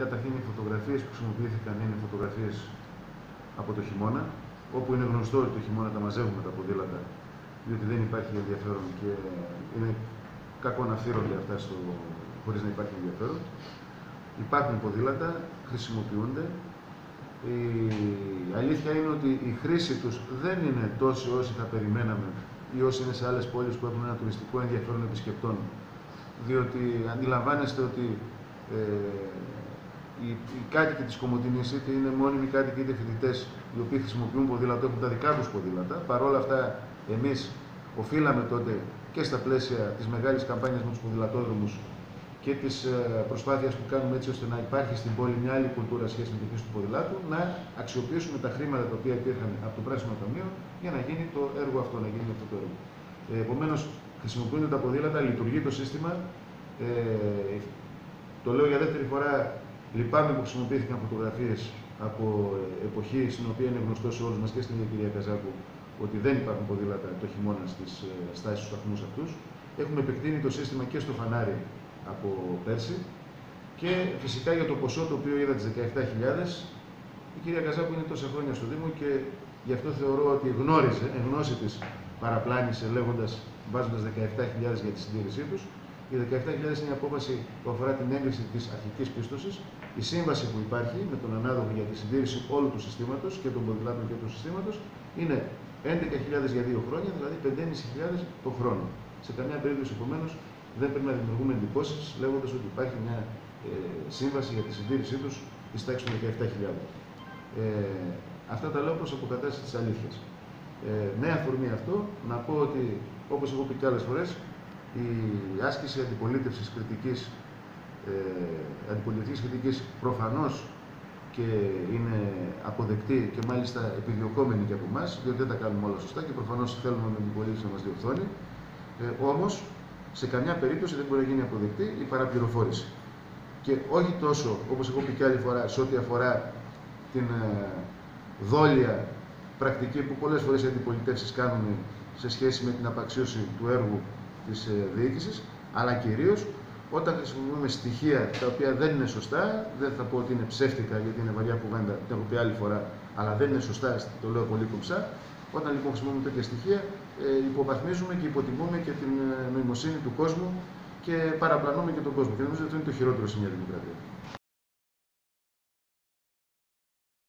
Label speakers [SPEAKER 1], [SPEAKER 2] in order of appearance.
[SPEAKER 1] Καταρχήν οι φωτογραφίες που χρησιμοποιήθηκαν είναι φωτογραφίες από το χειμώνα, όπου είναι γνωστό ότι το χειμώνα τα μαζεύουμε τα ποδήλατα, διότι δεν υπάρχει ενδιαφέρον και είναι κακό να φύρονται αυτά στο... χωρίς να υπάρχει ενδιαφέρον. Υπάρχουν ποδήλατα, χρησιμοποιούνται. Η αλήθεια είναι ότι η χρήση τους δεν είναι τόσο όσοι θα περιμέναμε ή όσοι είναι σε άλλες πόλεις που έχουν ένα τουριστικό ενδιαφέρον επισκεπτών. Διότι αντιλαμβάνεστε ότι ε, οι, οι κάτοικοι της Κομωτινής, είτε είναι μόνιμοι κάτοικοι είτε φοιτητές, οι οποίοι χρησιμοποιούν ποδήλατο, έχουν τα δικά τους ποδήλατα. Παρ' όλα αυτά, εμείς οφείλαμε τότε και στα πλαίσια της μεγάλης καμπάνιας με τους ποδηλατόδρομους και της ε, προσπάθειας που κάνουμε έτσι ώστε να υπάρχει στην πόλη μια άλλη κουλτούρα σχέση με τη χρήση του ποδηλάτου, να αξιοποιήσουμε τα χρήματα τα οποία υπήρχαν από το Πράσινο Ταμείο για να γίνει το έργο αυτό, να γίνει αυτό το έργο. Ε, Επομένως, χρησιμοποιούνται τα ποδήλατα, λειτουργεί το σύστημα. Ε, το λέω για δεύτερη φορά Λυπάμαι που χρησιμοποιήθηκαν φωτογραφίες από ε, εποχή στην οποία είναι γνωστός σε όλους μας και στην κυρία Καζάκου ότι δεν υπάρχουν ποδήλατα το χειμώνα στις ε, στάσεις στους σταθμού αυτούς. Έχουμε επεκτείνει το σύστημα και στο φανάρι από πέρσι. Και φυσικά για το ποσό το οποίο είδα τις 17.000, η κυρία Καζάκου είναι τόσα χρόνια στο Δήμο και γι' αυτό θεωρώ ότι γνώριζε, εν γνώση της παραπλάνησε λέγοντας, βάζοντας 17.000 για τη συντήρησή τους. Οι 17.000 είναι η απόφαση που αφορά την έγκριση της αρχικής πίστοσης. Η σύμβαση που υπάρχει με τον ανάδοχο για τη συντήρηση όλου του συστήματος και των ποδηλάτων και του συστήματος είναι 11.000 για δύο χρόνια, δηλαδή 5.500 το χρόνο. Σε καμιά περίπτωση επομένως δεν πρέπει να δημιουργούμε εντυπώσεις λέγοντας ότι υπάρχει μια ε, σύμβαση για τη συντήρησή τους της τάξης των 17.000. Ε, αυτά τα λέω προς αποκατάσταση της αλήθειας. Ε, νέα αφορμή αυτό, να πω ότι όπως έχω πει και άλλες φορές, η άσκηση αντιπολίτευσης κριτικής, ε, αντιπολιτικής κριτικής προφανώς και είναι αποδεκτή και μάλιστα επιδιωκόμενη και από εμάς, διότι δεν τα κάνουμε όλα σωστά και προφανώς θέλουμε με την πολίτη να μας διορθώνει. Ε, όμως, σε καμιά περίπτωση δεν μπορεί να γίνει αποδεκτή η παραπληροφόρηση. Και όχι τόσο, όπως έχω πει και άλλη φορά, σε ό,τι αφορά την ε, δόλια πρακτική που πολλές φορές οι αντιπολιτεύσεις κάνουν σε σχέση με την απαξίωση του έργου της ε, διοίκησης, αλλά κυρίως όταν χρησιμοποιούμε στοιχεία τα οποία δεν είναι σωστά, δεν θα πω ότι είναι ψεύτικα γιατί είναι βαριά κουβέντα, το έχω πει άλλη φορά, αλλά δεν είναι σωστά, το λέω πολύ κομψά. Όταν λοιπόν χρησιμοποιούμε τέτοια στοιχεία, ε, υποβαθμίζουμε και υποτιμούμε και την ε, νοημοσύνη του κόσμου και παραπλανούμε και τον κόσμο. Και νομίζω ότι αυτό είναι το χειρότερο σε μια δημοκρατίας.